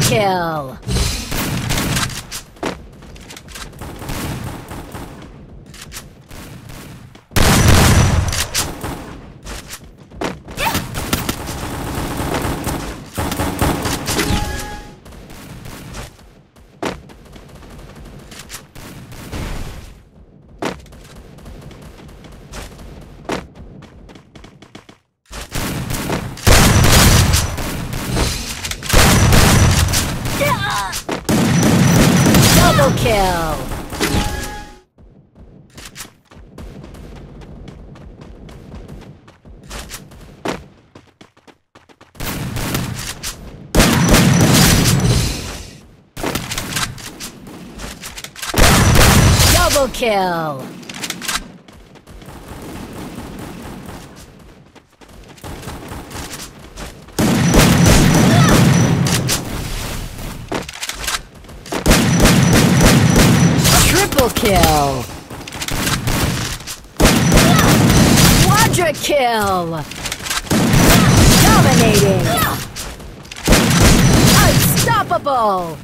Kill! Kill! Double kill! Triple kill! Quadra kill! Dominating! Unstoppable!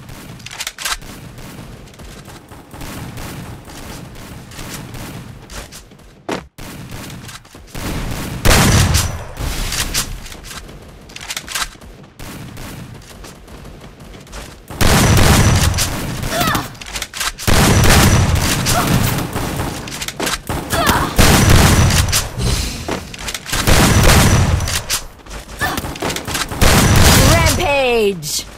rage.